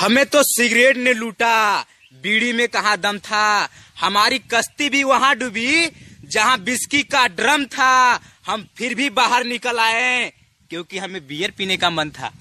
हमें तो सिगरेट ने लूटा, बीड़ी में कहा दम था। हमारी कश्ती भी वहाँ डूबी, जहाँ बिस्की का ड्रम था। हम फिर भी बाहर निकल आए, क्योंकि हमें बियर पीने का मन था।